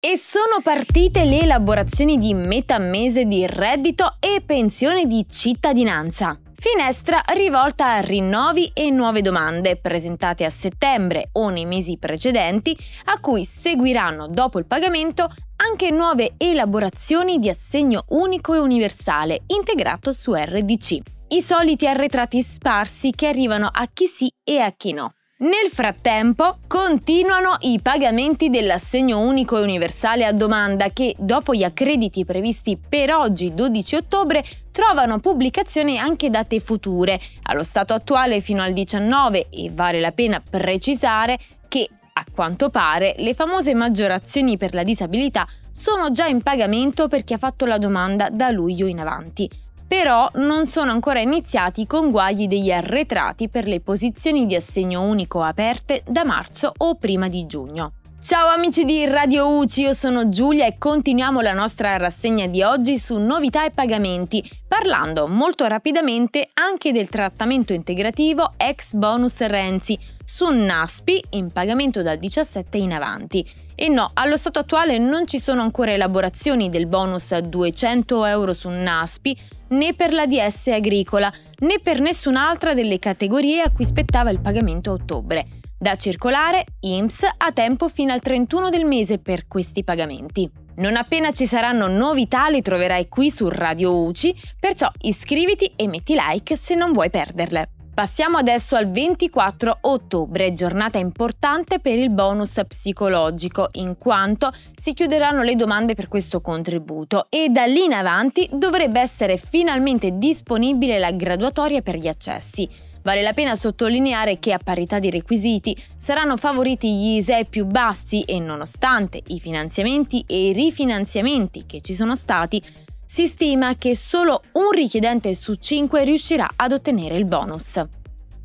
E sono partite le elaborazioni di metà mese di reddito e pensione di cittadinanza. Finestra rivolta a rinnovi e nuove domande presentate a settembre o nei mesi precedenti, a cui seguiranno dopo il pagamento anche nuove elaborazioni di assegno unico e universale integrato su RDC. I soliti arretrati sparsi che arrivano a chi sì e a chi no. Nel frattempo continuano i pagamenti dell'assegno unico e universale a domanda che, dopo gli accrediti previsti per oggi 12 ottobre, trovano pubblicazione anche date future, allo stato attuale fino al 19 e vale la pena precisare che, a quanto pare, le famose maggiorazioni per la disabilità sono già in pagamento per chi ha fatto la domanda da luglio in avanti però non sono ancora iniziati i conguagli degli arretrati per le posizioni di assegno unico aperte da marzo o prima di giugno. Ciao amici di Radio UCI, io sono Giulia e continuiamo la nostra rassegna di oggi su novità e pagamenti, parlando molto rapidamente anche del trattamento integrativo ex bonus Renzi su NASPI in pagamento dal 17 in avanti. E no, allo stato attuale non ci sono ancora elaborazioni del bonus a 200 euro su NASPI né per la DS agricola né per nessun'altra delle categorie a cui spettava il pagamento a ottobre. Da circolare, IMSS ha tempo fino al 31 del mese per questi pagamenti. Non appena ci saranno novità le troverai qui su Radio UCI, perciò iscriviti e metti like se non vuoi perderle. Passiamo adesso al 24 ottobre, giornata importante per il bonus psicologico, in quanto si chiuderanno le domande per questo contributo e da lì in avanti dovrebbe essere finalmente disponibile la graduatoria per gli accessi. Vale la pena sottolineare che a parità di requisiti saranno favoriti gli ISEE più bassi e nonostante i finanziamenti e i rifinanziamenti che ci sono stati, si stima che solo un richiedente su 5 riuscirà ad ottenere il bonus.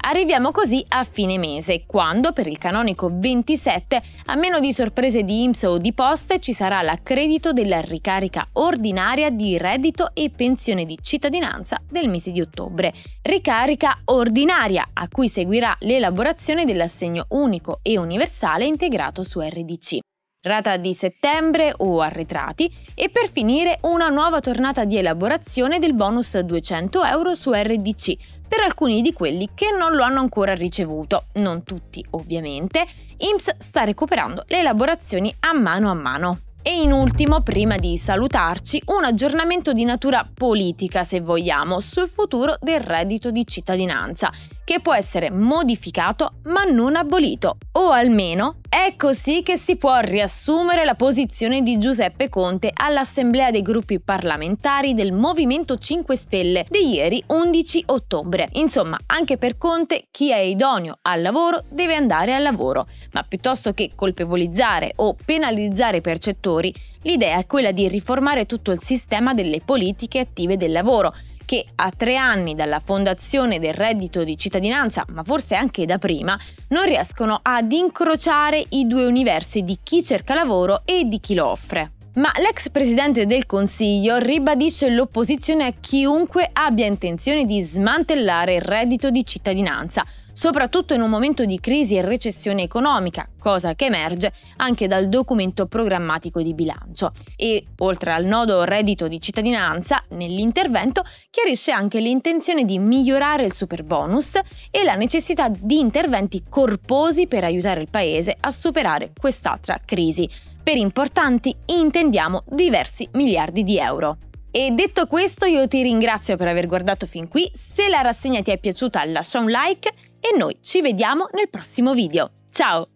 Arriviamo così a fine mese, quando per il canonico 27, a meno di sorprese di IMSS o di poste, ci sarà l'accredito della ricarica ordinaria di reddito e pensione di cittadinanza del mese di ottobre. Ricarica ordinaria, a cui seguirà l'elaborazione dell'assegno unico e universale integrato su RDC rata di settembre o arretrati e per finire una nuova tornata di elaborazione del bonus 200 euro su RDC per alcuni di quelli che non lo hanno ancora ricevuto, non tutti ovviamente, IMSS sta recuperando le elaborazioni a mano a mano. E in ultimo, prima di salutarci, un aggiornamento di natura politica, se vogliamo, sul futuro del reddito di cittadinanza, che può essere modificato ma non abolito, o almeno è così che si può riassumere la posizione di Giuseppe Conte all'Assemblea dei gruppi parlamentari del Movimento 5 Stelle di ieri 11 ottobre. Insomma, anche per Conte chi è idoneo al lavoro deve andare al lavoro, ma piuttosto che colpevolizzare o penalizzare i percettori, l'idea è quella di riformare tutto il sistema delle politiche attive del lavoro che a tre anni dalla fondazione del reddito di cittadinanza, ma forse anche da prima, non riescono ad incrociare i due universi di chi cerca lavoro e di chi lo offre. Ma l'ex presidente del Consiglio ribadisce l'opposizione a chiunque abbia intenzione di smantellare il reddito di cittadinanza, soprattutto in un momento di crisi e recessione economica, cosa che emerge anche dal documento programmatico di bilancio. E, oltre al nodo reddito di cittadinanza, nell'intervento chiarisce anche l'intenzione di migliorare il super bonus e la necessità di interventi corposi per aiutare il Paese a superare quest'altra crisi. Per importanti intendiamo diversi miliardi di euro. E detto questo io ti ringrazio per aver guardato fin qui, se la rassegna ti è piaciuta lascia un like e noi ci vediamo nel prossimo video. Ciao!